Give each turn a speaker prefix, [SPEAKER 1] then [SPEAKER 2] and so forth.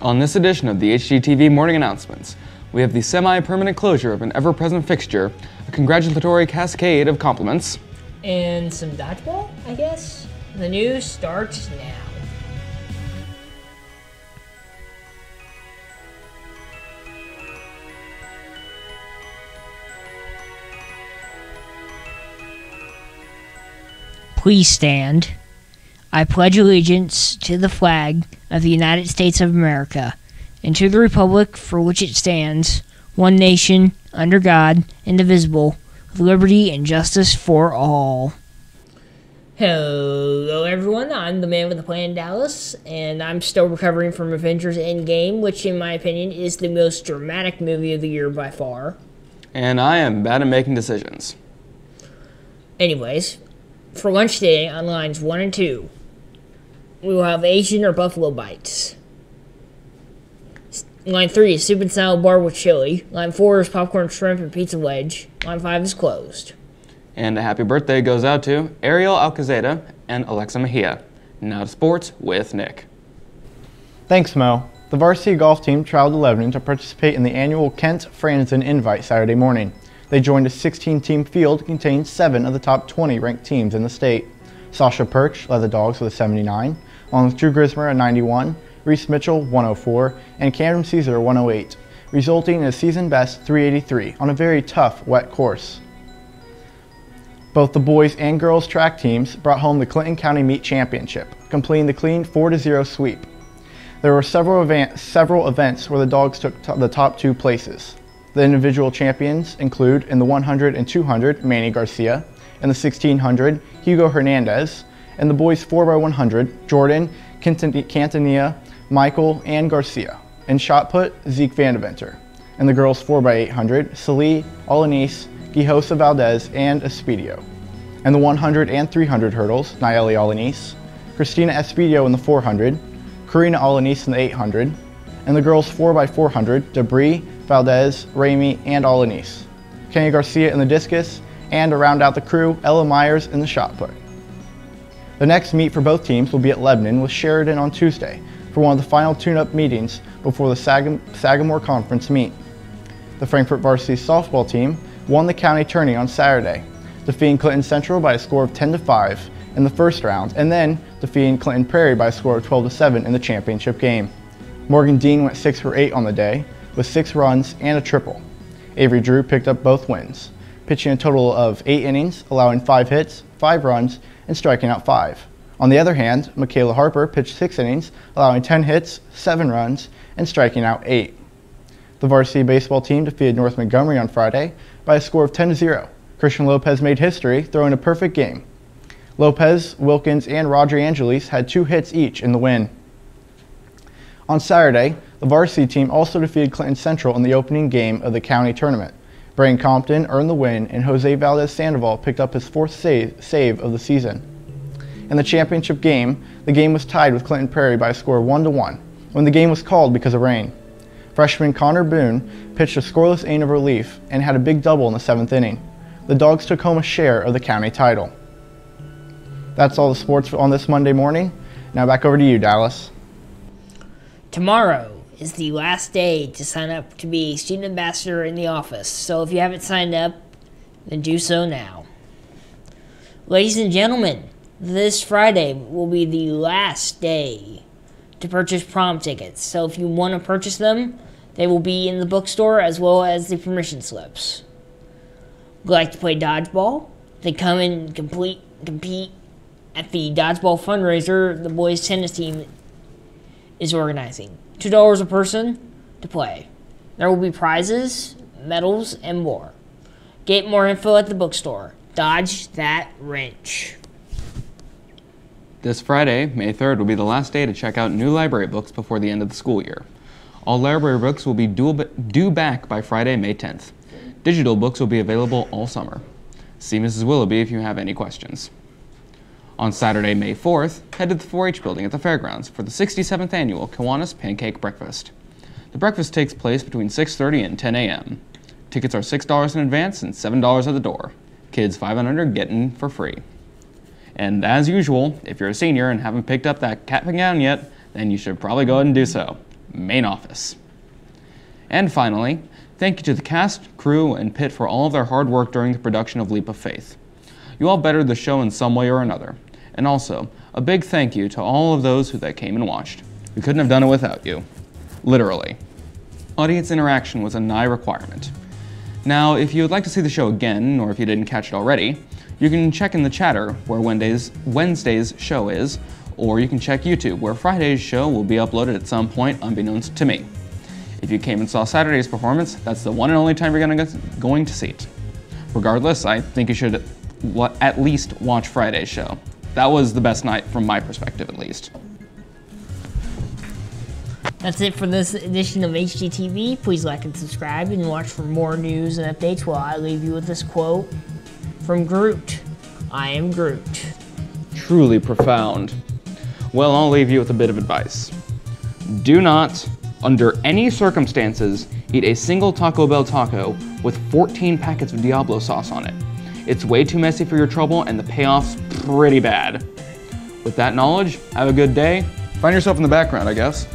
[SPEAKER 1] On this edition of the HDTV Morning Announcements, we have the semi-permanent closure of an ever-present fixture, a congratulatory cascade of compliments,
[SPEAKER 2] And some dodgeball, I guess? The news starts now. Please stand. I pledge allegiance to the flag of the United States of America and to the republic for which it stands, one nation, under God, indivisible, with liberty and justice for all. Hello, everyone. I'm the man with the plan, Dallas, and I'm still recovering from Avengers Endgame, which, in my opinion, is the most dramatic movie of the year by far.
[SPEAKER 1] and I am bad at making decisions.
[SPEAKER 2] Anyways, for lunch today on lines 1 and 2, we will have Asian or Buffalo Bites. Line 3 is soup and salad bar with chili. Line 4 is popcorn, shrimp, and pizza wedge. Line 5 is closed.
[SPEAKER 1] And a happy birthday goes out to Ariel Alcazeta and Alexa Mejia. Now to sports with Nick.
[SPEAKER 3] Thanks, Mo. The varsity golf team traveled to Lebanon to participate in the annual Kent Franzen Invite Saturday morning. They joined a 16 team field containing seven of the top 20 ranked teams in the state. Sasha Perch led the Dogs with a 79, along with Drew Grismer a 91, Reese Mitchell 104, and Cameron Caesar 108, resulting in a season best 383 on a very tough, wet course. Both the boys and girls track teams brought home the Clinton County Meet Championship, completing the clean 4-0 sweep. There were several, evan- several events where the dogs took to- the top two places. The individual champions include in the 100 and 200 Manny Garcia, in the 1600 Hugo Hernandez, and the boys 4x100 Jordan Cantanilla, Michael, and Garcia. In shot put, Zeke Vandeventer. And the girls 4x800 Celie, Alanis, Gijosa Valdez, and Espedio. And the 100 and 300 hurdles, Nayeli Alanis, Christina Espedio in the 400, Karina Alanis in the 800, and the girls 4x400, Debris, Valdez, Ramey, and Alanis. Kenny Garcia in the discus, and to round out the crew, Ella Myers in the shot put. The next meet for both teams will be at Lebanon with Sheridan on Tuesday for one of the final tune-up meetings before the Sagam- Sagamore Conference meet. The Frankfort varsity softball team won the county tourney on Saturday, defeating Clinton Central by a score of 10 to 5 in the first round, and then defeating Clinton Prairie by a score of 12 to 7 in the championship game. Morgan Dean went 6 for 8 on the day with 6 runs and a triple. Avery Drew picked up both wins, pitching a total of 8 innings, allowing 5 hits, 5 runs, and striking out 5. On the other hand, Michaela Harper pitched 6 innings, allowing 10 hits, 7 runs, and striking out 8. The varsity baseball team defeated North Montgomery on Friday by a score of 10 to 0. Christian Lopez made history, throwing a perfect game. Lopez, Wilkins, and Roger Angelis had two hits each in the win. On Saturday, the varsity team also defeated Clinton Central in the opening game of the county tournament. Brian Compton earned the win, and Jose Valdez Sandoval picked up his fourth save, save of the season. In the championship game, the game was tied with Clinton Prairie by a score of 1 to 1 when the game was called because of rain. Freshman Connor Boone pitched a scoreless inning of relief and had a big double in the seventh inning. The Dogs took home a share of the county title. That's all the sports on this Monday morning. Now back over to you, Dallas.
[SPEAKER 2] Tomorrow is the last day to sign up to be student ambassador in the office, so if you haven't signed up, then do so now. Ladies and gentlemen, this Friday will be the last day to purchase prom tickets, so if you want to purchase them, they will be in the bookstore as well as the permission slips. Would like to play dodgeball? They come and complete compete at the dodgeball fundraiser the boys tennis team is organizing. $2 a person to play. There will be prizes, medals, and more. Get more info at the bookstore. Dodge that wrench.
[SPEAKER 1] This Friday, May 3rd, will be the last day to check out new library books before the end of the school year. All library books will be due, due back by Friday, May 10th. Digital books will be available all summer. See Mrs. Willoughby if you have any questions. On Saturday, May 4th, head to the 4-H building at the fairgrounds for the 67th annual Kiwanis Pancake Breakfast. The breakfast takes place between 6:30 and 10 a.m. Tickets are $6 in advance and $7 at the door. Kids 5 and under get in for free. And as usual, if you're a senior and haven't picked up that cap and gown yet, then you should probably go ahead and do so. main office. And finally, thank you to the cast, crew, and pit for all of their hard work during the production of Leap of Faith. You all bettered the show in some way or another. And also, a big thank you to all of those who that came and watched. We couldn't have done it without you. Literally. Audience interaction was a nigh requirement. Now, if you would like to see the show again, or if you didn't catch it already, you can check in the chatter where Wednesday's, Wednesday's show is, or you can check YouTube where Friday's show will be uploaded at some point unbeknownst to me. If you came and saw Saturday's performance, that's the one and only time you're gonna going to see it. Regardless, I think you should at least watch Friday's show. That was the best night from my perspective, at least.
[SPEAKER 2] That's it for this edition of HDTV. Please like and subscribe and watch for more news and updates while I leave you with this quote from Groot. I am Groot.
[SPEAKER 1] Truly profound. Well, I'll leave you with a bit of advice. Do not, under any circumstances, eat a single Taco Bell taco with 14 packets of Diablo sauce on it. It's way too messy for your trouble, and the payoff's pretty bad. With that knowledge, have a good day. Find yourself in the background, I guess.